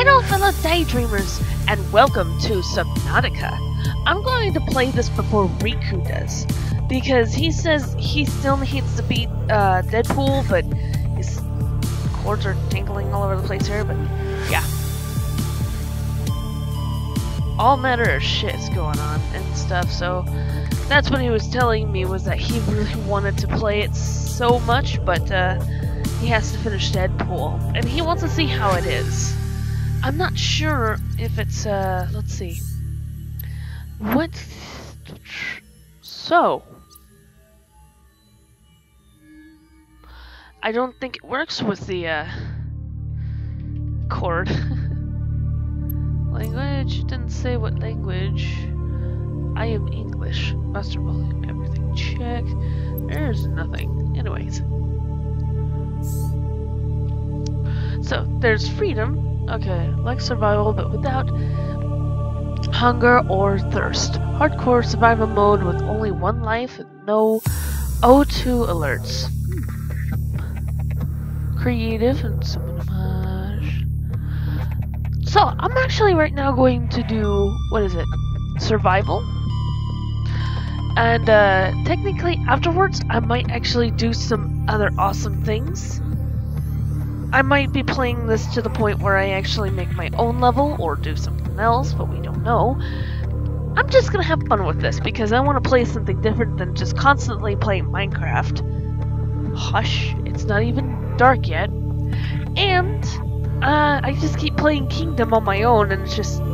Hello, fellow daydreamers, and welcome to Subnautica. I'm going to play this before Riku does, because he says he still needs to beat uh, Deadpool, but his cords are tingling all over the place here, but yeah. All manner of shit's going on and stuff, so that's what he was telling me was that he really wanted to play it so much, but uh, he has to finish Deadpool, and he wants to see how it is. I'm not sure if it's, uh, let's see. What? So. I don't think it works with the, uh, chord. language? Didn't say what language. I am English. Master volume, everything check. There's nothing. Anyways. So, there's freedom, Okay, like survival, but without hunger or thirst. Hardcore survival mode with only one life and no O2 alerts. Creative and homage. So, I'm actually right now going to do, what is it? Survival? And uh, technically afterwards, I might actually do some other awesome things. I might be playing this to the point where I actually make my own level or do something else, but we don't know. I'm just gonna have fun with this because I want to play something different than just constantly playing Minecraft. Hush, it's not even dark yet. And uh, I just keep playing Kingdom on my own and it's just...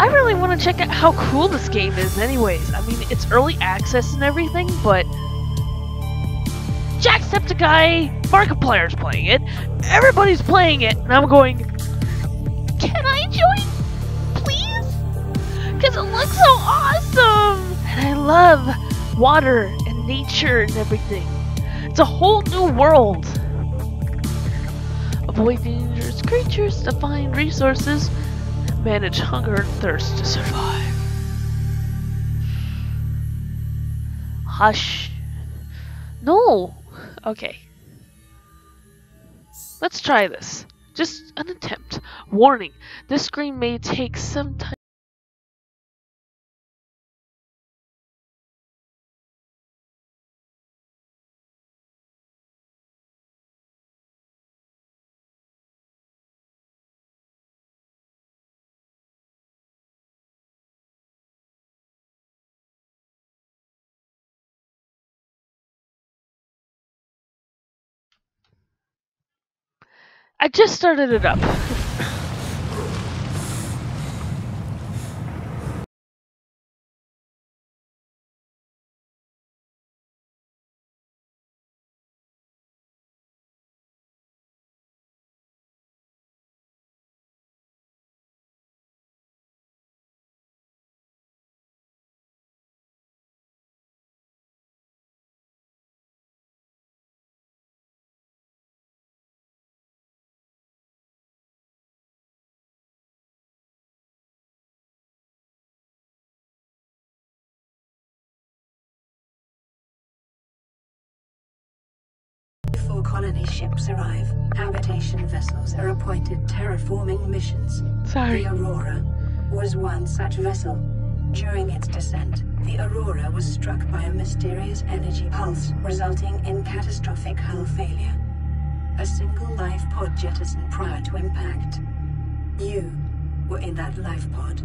I really want to check out how cool this game is anyways. I mean, it's early access and everything, but... Jacksepticeye Markiplier's playing it, everybody's playing it, and I'm going, can I join? Please? Because it looks so awesome! And I love water and nature and everything. It's a whole new world. Avoid dangerous creatures to find resources, manage hunger and thirst to survive. Hush. No. Okay. Let's try this. Just an attempt. Warning, this screen may take some time. I just started it up. Colony ships arrive, habitation vessels are appointed terraforming missions. Sorry. The Aurora was one such vessel. During its descent, the Aurora was struck by a mysterious energy pulse, resulting in catastrophic hull failure. A single life pod jettisoned prior to impact. You were in that life pod.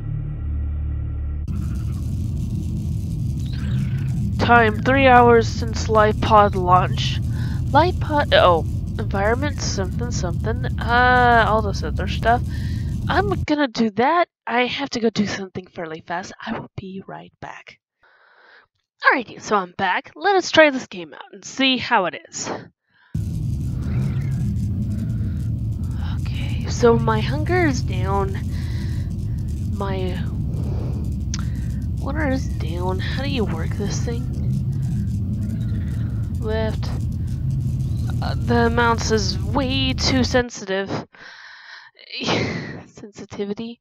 Time three hours since life pod launch. Life pod. Oh, environment something something. Uh, all this other stuff. I'm gonna do that. I have to go do something fairly fast. I will be right back. Alrighty, so I'm back. Let us try this game out and see how it is. Okay, so my hunger is down. My water is down. How do you work this thing? Left. The mouse is way too sensitive. Sensitivity.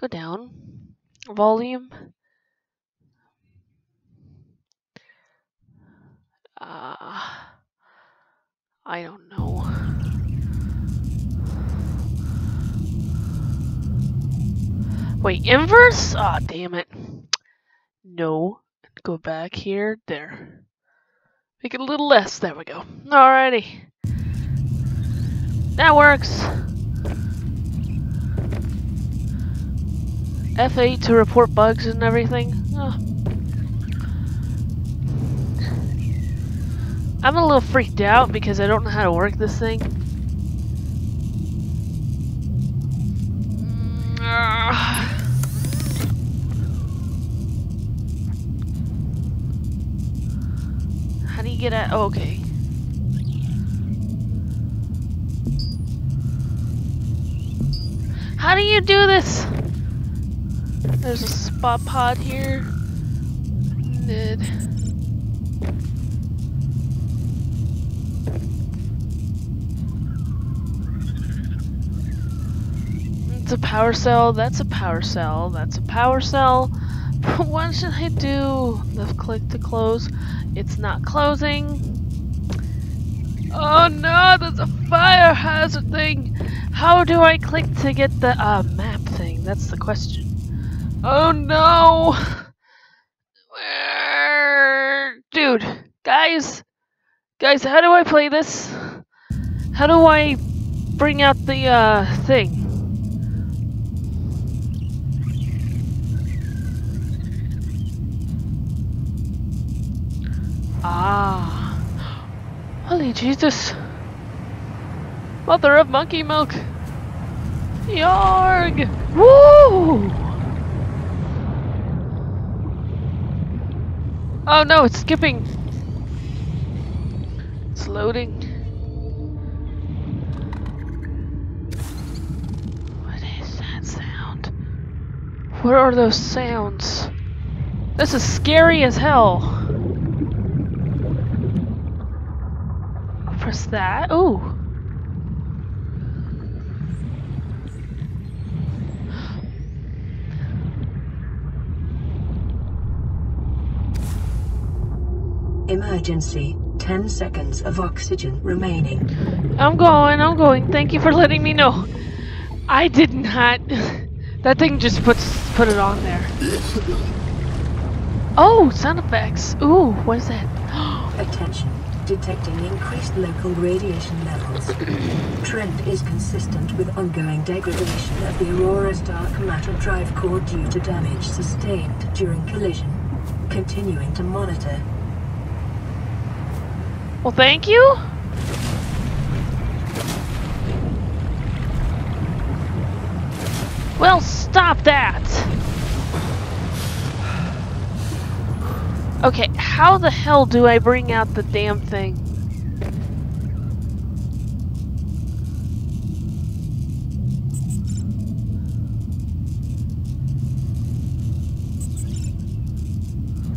Go down. Volume. Uh, I don't know. Wait, inverse? Aw, damn it. No. Go back here. There. Make it a little less. There we go. Alrighty. That works. F8 to report bugs and everything. Oh. I'm a little freaked out because I don't know how to work this thing. Mm, how do get at? Oh, okay. How do you do this? There's a spot pod here. Did. It's a power cell, that's a power cell, that's a power cell. What should I do? Left click to close. It's not closing. Oh no, there's a fire hazard thing. How do I click to get the uh, map thing? That's the question. Oh no! Dude, guys, guys, how do I play this? How do I bring out the uh, thing? Ah. Holy Jesus. Mother of monkey milk. Yarg! Woo! Oh no, it's skipping. It's loading. What is that sound? What are those sounds? This is scary as hell. That. Ooh. Emergency. 10 seconds of oxygen remaining. I'm going, I'm going. Thank you for letting me know. I did not. That thing just puts put it on there. Oh, sound effects. Ooh, what is that? Attention. Detecting increased local radiation levels. Trend is consistent with ongoing degradation of the Aurora's dark matter drive core due to damage sustained during collision. Continuing to monitor. Well, thank you. Well, stop that. Okay, how the hell do I bring out the damn thing?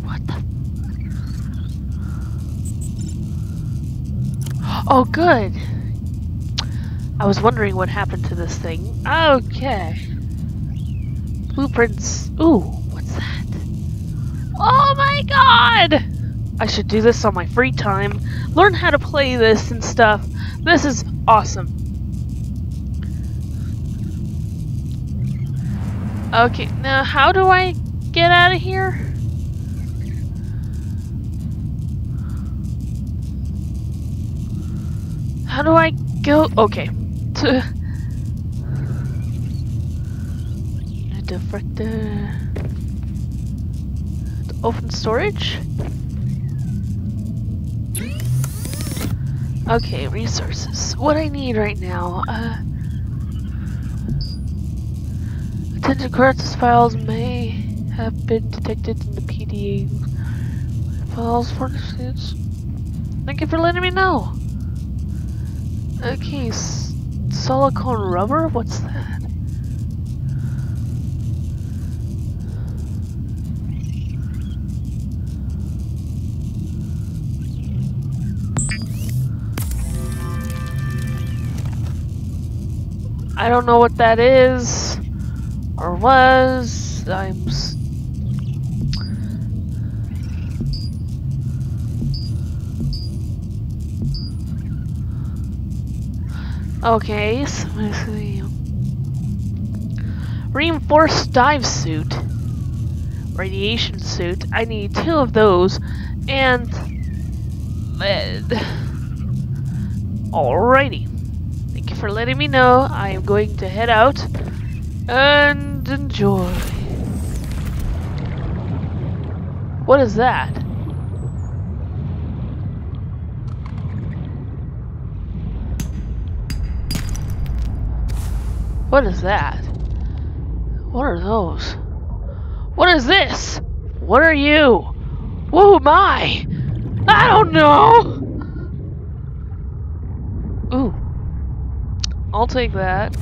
What? Oh, good. I was wondering what happened to this thing. Okay. Blueprints. Ooh, what's that? Oh my god! I should do this on my free time. Learn how to play this and stuff. This is awesome. Okay, now how do I get out of here? How do I go? Okay. To diffractor. Uh, open storage. Okay, resources. What I need right now. Uh, attention Crisis files may have been detected in the PDA files for this. Thank you for letting me know. Okay, silicone rubber? What's that? I don't know what that is or was. I'm. Okay, so reinforced dive suit, radiation suit. I need two of those, and lead. Alrighty. For letting me know. I am going to head out and enjoy. What is that? What is that? What are those? What is this? What are you? Who am I? I don't know! Ooh. I'll take that.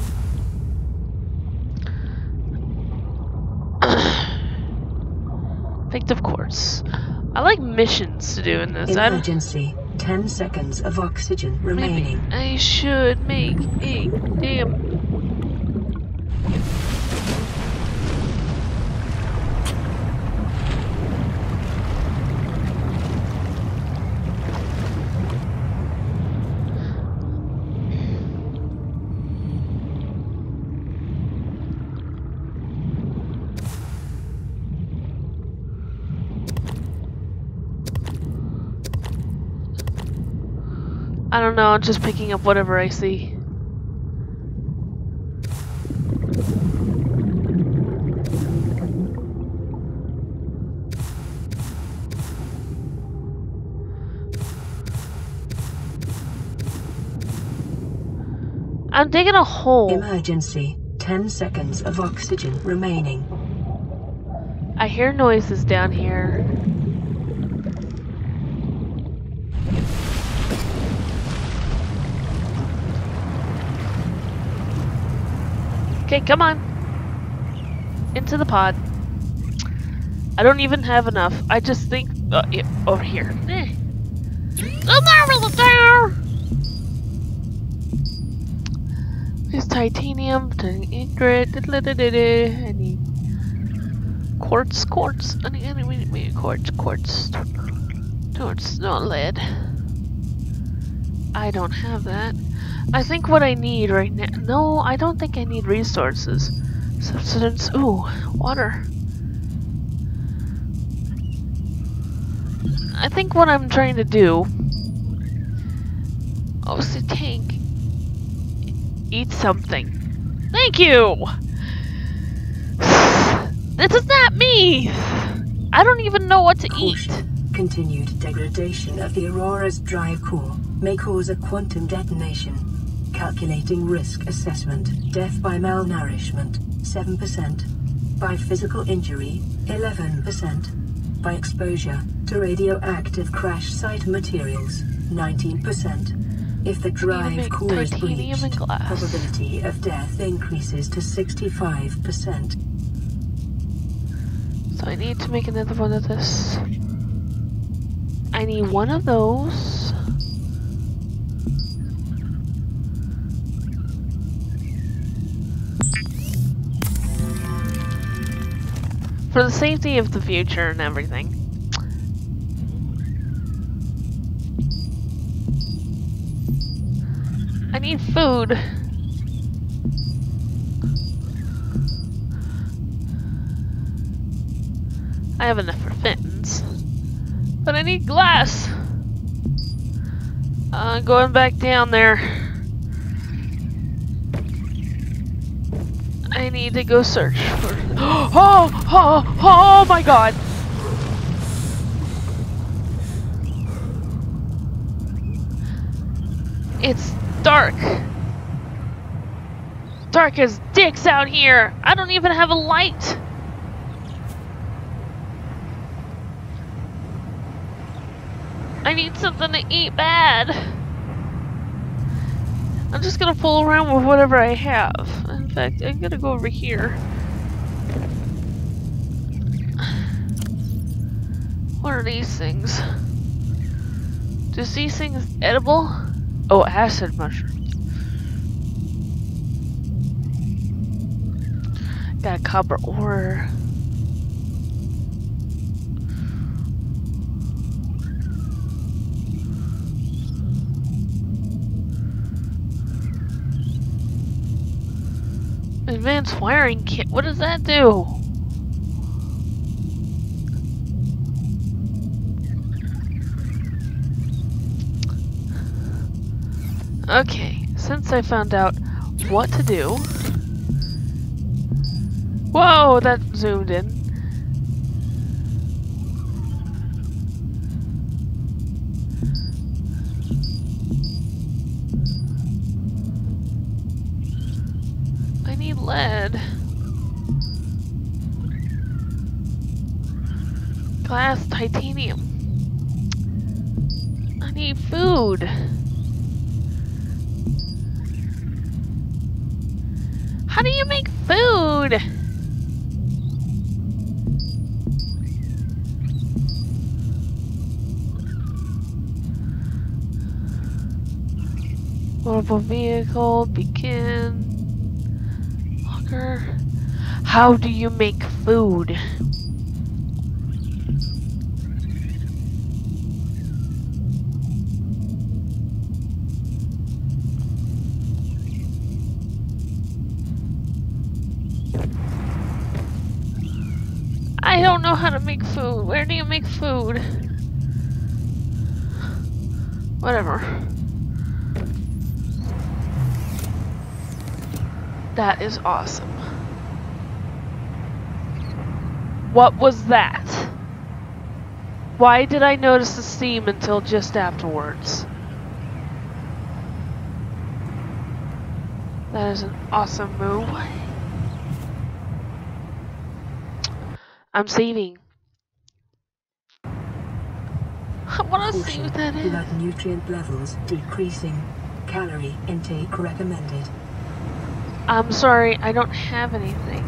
Effective course. I like missions to do in this. I don't, Emergency. 10 seconds of oxygen maybe remaining. I should make a damn Know, I'm just picking up whatever I see. I'm digging a hole. Emergency. 10 seconds of oxygen remaining. I hear noises down here. Okay, come on. Into the pod. I don't even have enough. I just think uh, yeah, over here. Eh. There, there. There's titanium, ingot. I need quartz, quartz. I need, I need, I need, quartz, quartz. Quartz, not lead. I don't have that. I think what I need right now. No, I don't think I need resources. Substance. Ooh, water. I think what I'm trying to do. Oh, it's a tank. Eat something. Thank you! This is not me! I don't even know what to eat. Continued degradation of the Aurora's drive core may cause a quantum detonation. Calculating risk assessment. Death by malnourishment, 7%. By physical injury, 11%. By exposure to radioactive crash site materials, 19%. If the drive core is breached, probability of death increases to 65%. So I need to make another one of this. I need one of those. For the safety of the future and everything. I need food. I have enough for fins. But I need glass! Uh, going back down there. Need to go search for. Oh! Oh! Oh my god! It's dark. Dark as dicks out here. I don't even have a light. I need something to eat bad. I'm just gonna fool around with whatever I have. In fact, I'm gonna go over here. What are these things? Does these things edible? Oh, acid mushrooms. Got a copper ore. Advanced wiring kit. What does that do? Okay, since I found out what to do. Whoa, that zoomed in. Lead. Glass, titanium. I need food. How do you make food? Mobile vehicle, begin. Locker. How do you make food? I don't know how to make food. Where do you make food? Whatever. That is awesome. What was that? Why did I notice the steam until just afterwards? That is an awesome move. I'm saving. I want to see what that is. Blood nutrient levels decreasing. Calorie intake recommended. I'm sorry, I don't have anything.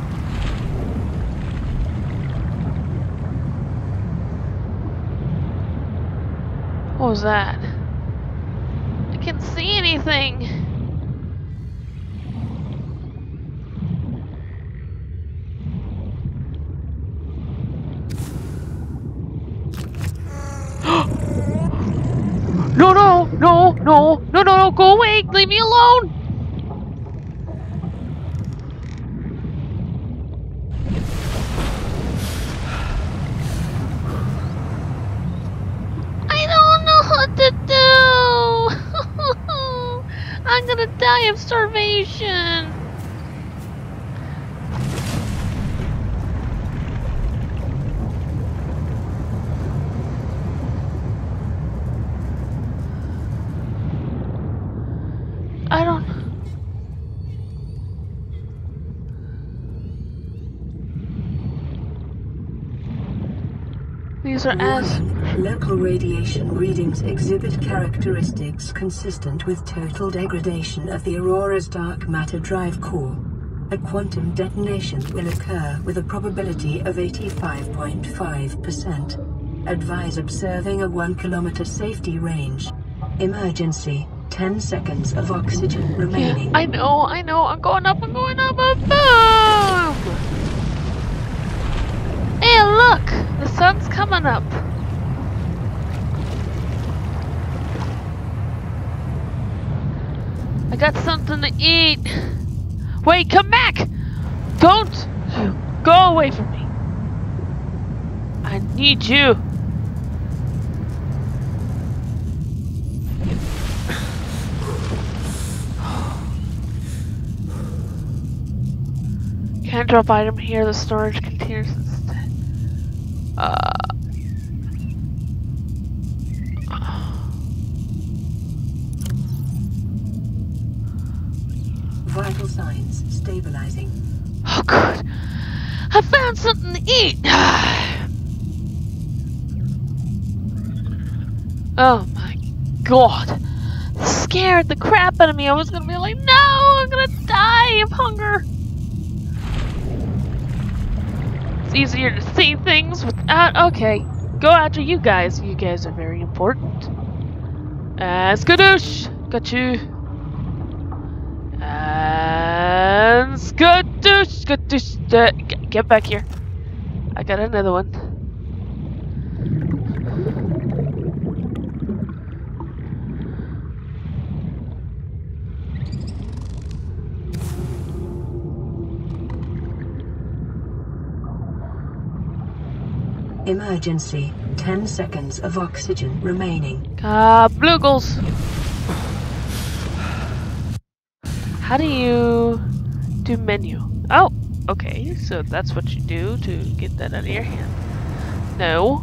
What was that? I can't see anything. no, no, no, no, no, no, no, go away, leave me alone. I don't know what to do. I'm gonna die of starvation. I don't. These are as. Local radiation readings exhibit characteristics consistent with total degradation of the Aurora's dark matter drive core. A quantum detonation will occur with a probability of 85.5%. Advise observing a 1 kilometer safety range. Emergency. 10 seconds of oxygen remaining. Yeah, I know, I know. I'm going up, I'm going up, I'm boom! Hey, look! The sun's coming up. Got something to eat. Wait, come back! Don't go away from me. I need you. Can't drop item here, the storage containers instead. Uh. Oh my god. Scared the crap out of me. I was gonna be like, no, I'm gonna die of hunger. It's easier to see things without. Okay, go after you guys. You guys are very important. Uh, skadoosh! Got you. And skadoosh! Skadoosh! Uh, get back here. I got another one. Emergency. 10 seconds of oxygen remaining. Ah, Kablugles! How do you do menu? Oh, okay, so that's what you do to get that out of your hand. No.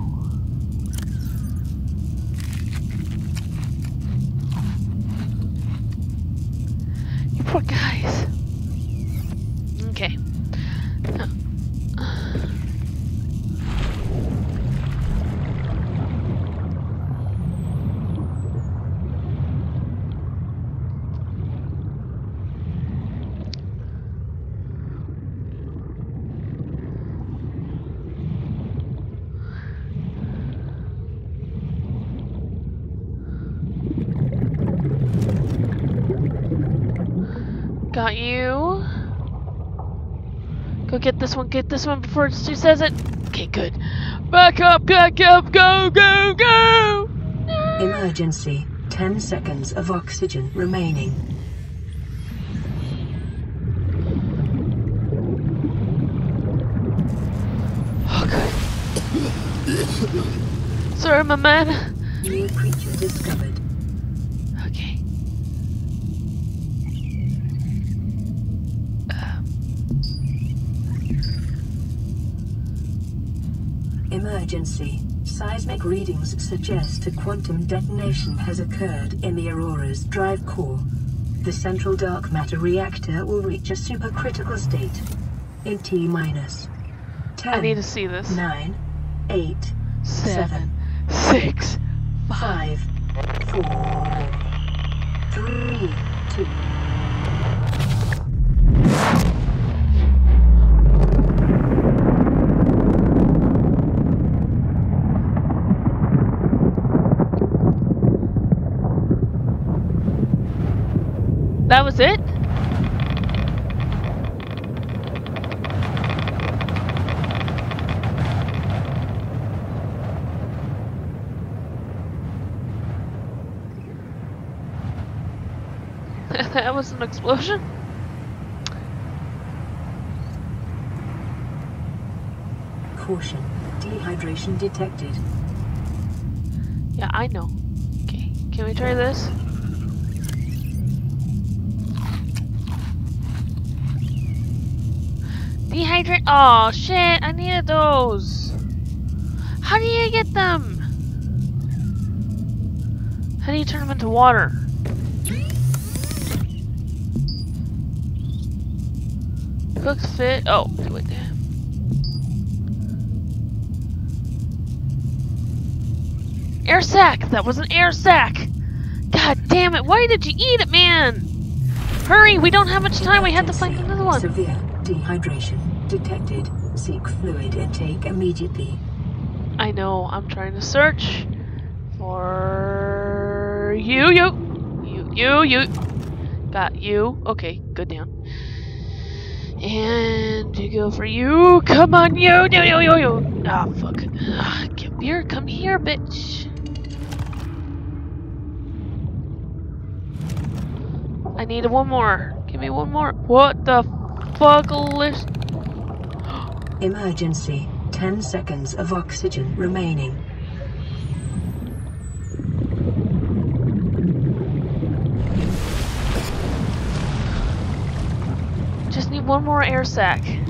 You poor guys. Okay. Got you. Go get this one, get this one before she says it. Okay, good. Back up, back up, go, go, go! Emergency. 10 seconds of oxygen remaining. Oh, good. Sorry, my man. New creature discovered. Emergency. Seismic readings suggest a quantum detonation has occurred in the Aurora's drive core. The central dark matter reactor will reach a supercritical state in T minus. I need to see this. 9, 8, Seven, six, 5, 4, 3, 2, That was it? that was an explosion? Caution. Dehydration detected. Yeah, I know. Okay, can we try this? Dehydrate. Oh shit! I needed those. How do you get them? How do you turn them into water? Cooked fit. Oh, wait. Airsack! That was an Airsack! God damn it, why did you eat it, man? Hurry, we don't have much time, we have to find another one. Severe dehydration detected. Seek fluid intake immediately. I know, I'm trying to search for you, you, you, you, you. Got you. Okay, good down. And to go for you. Come on, you, you, you, you, you. Ah, fuck. Ah, come here, come here, bitch. I need one more. Give me one more. What the fuck, list? Emergency. 10 seconds of oxygen remaining. One more Airsack.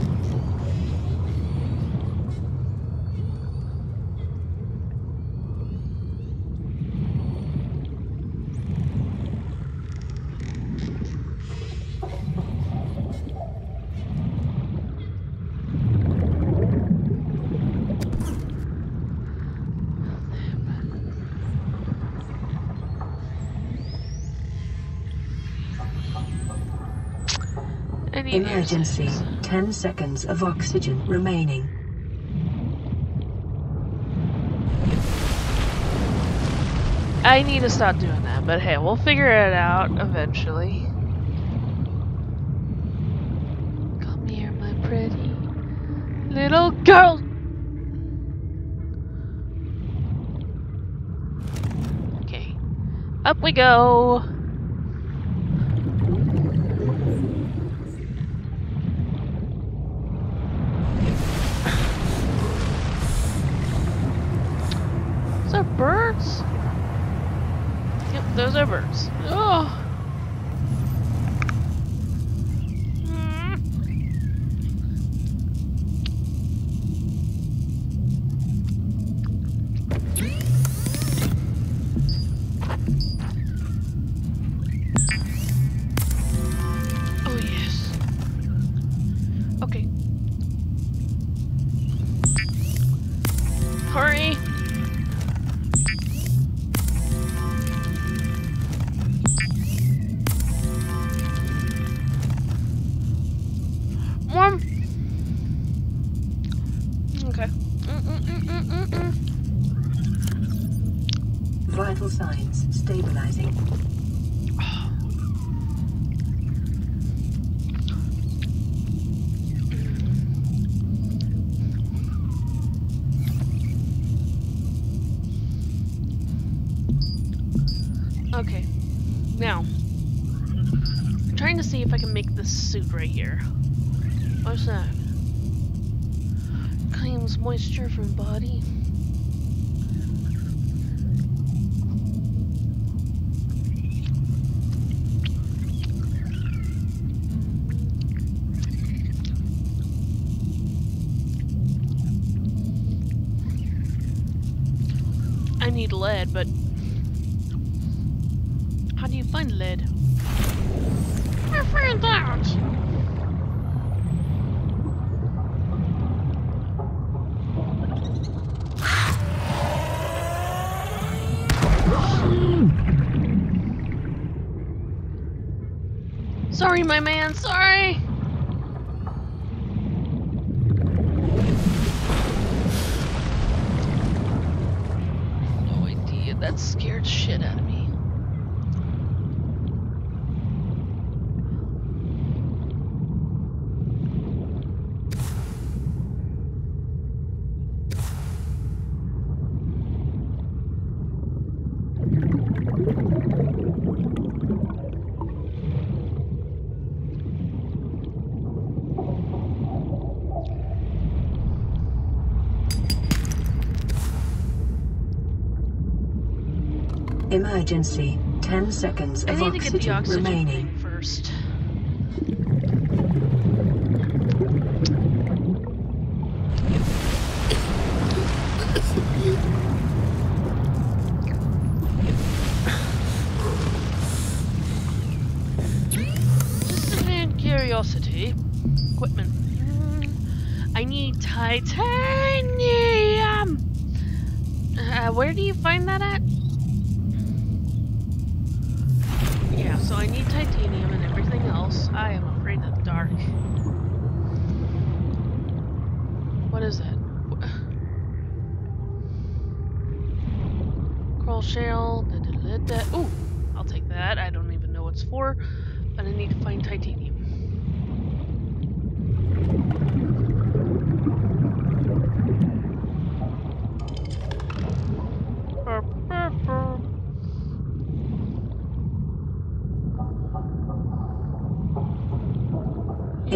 Emergency. sacs. 10 seconds of oxygen remaining. I need to stop doing that, but hey, we'll figure it out eventually. Come here, my pretty little girl. Okay, up we go. Moisture from body. I need lead, but Sorry, my man. Sorry. No idea. That scared shit out of me. Emergency. 10 seconds I of need to get the oxygen oxygen remaining. first. Just a mere curiosity. Equipment. I need titanium! Uh, where do you find that at? Yeah, so I need titanium and everything else. I am afraid of the dark. What is that? Wh- Coral shell. Da, da, da, da. Ooh, I'll take that. I don't even know what it's for, but I need to find titanium. Burr, burr, burr.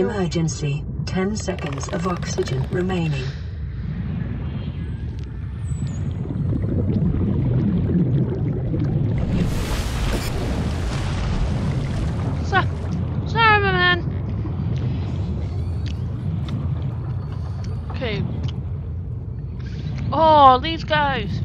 Emergency. 10 seconds of oxygen remaining. So, sorry, my man. Okay. Oh, these guys.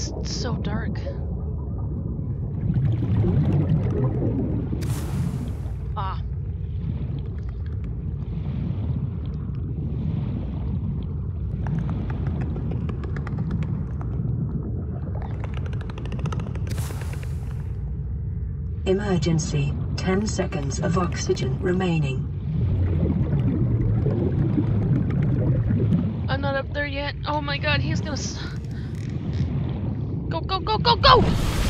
Is so dark. Ah. Emergency. 10 seconds of oxygen remaining. I'm not up there yet. Oh my god, he's gonna. Go, go, go, go,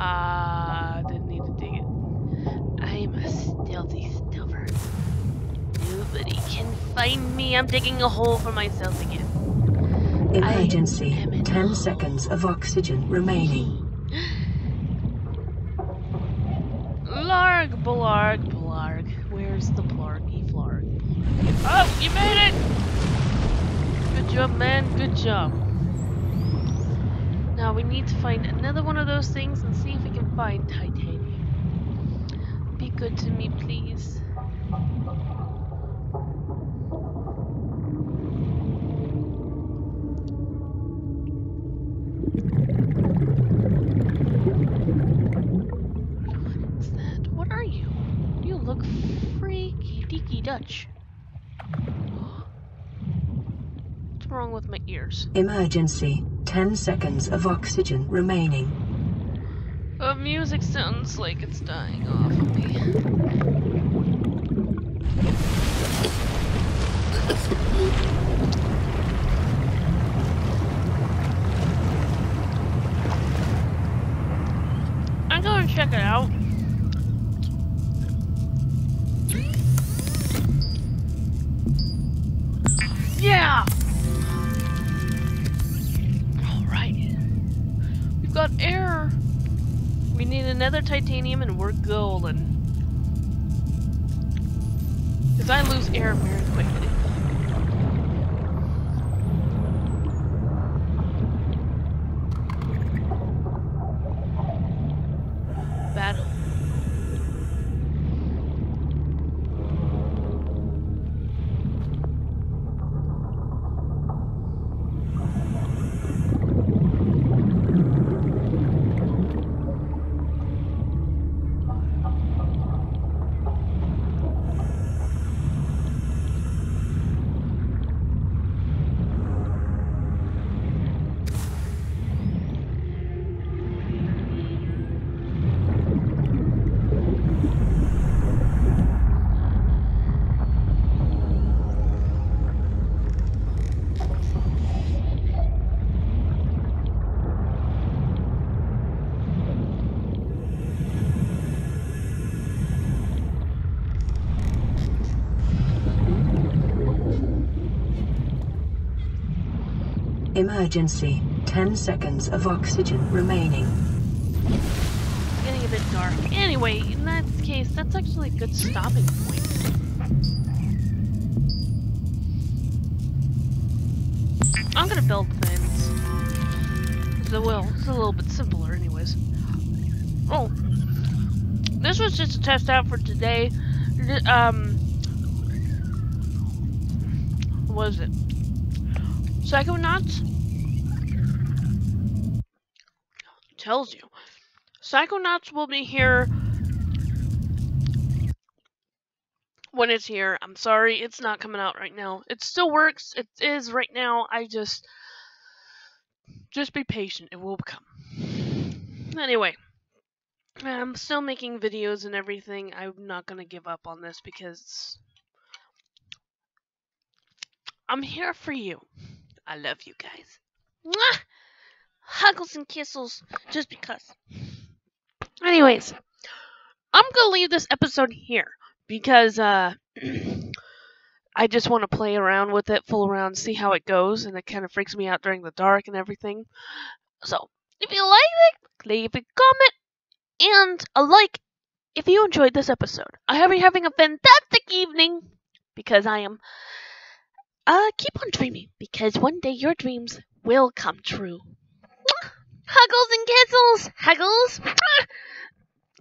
Ah, uh, didn't need to dig it. I'm a stealthy stuffer. Nobody can find me. I'm digging a hole for myself again. Emergency. 10 seconds of oxygen remaining. Blarg, blarg, blarg. Where's the blargy flarg? Oh, you made it! Good job, man. Good job. Now we need to find another one of those things and see if we can find titanium. Be good to me, please. What's that? What are you? You look freaky deaky Dutch. What's wrong with my ears? Emergency. 10 seconds of oxygen remaining. The music sounds like it's dying off of me. Check it out. We're golden. Because I lose air very quickly. Emergency. 10 seconds of oxygen remaining. It's getting a bit dark. Anyway, in that case, that's actually a good stopping point. I'm gonna build things. So, well, it's a little bit simpler anyways. Oh. This was just a test out for today. Um... What is it? Psychonauts? Tells you. Psychonauts will be here when it's here. I'm sorry, it's not coming out right now. It still works. It is right now. I just just be patient. It will come. Anyway, I'm still making videos and everything. I'm not gonna give up on this because I'm here for you. I love you guys. Mwah! Huggles and kisses just because. Anyways, I'm gonna leave this episode here because uh, I just want to play around with it, fool around, see how it goes, and it kind of freaks me out during the dark and everything. So, if you like it, leave a comment and a like if you enjoyed this episode. I hope you're having a fantastic evening because I am. Uh, keep on dreaming because one day your dreams will come true. Huggles and Kitzels! Huggles!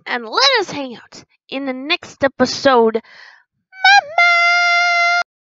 and let us hang out in the next episode. Mama!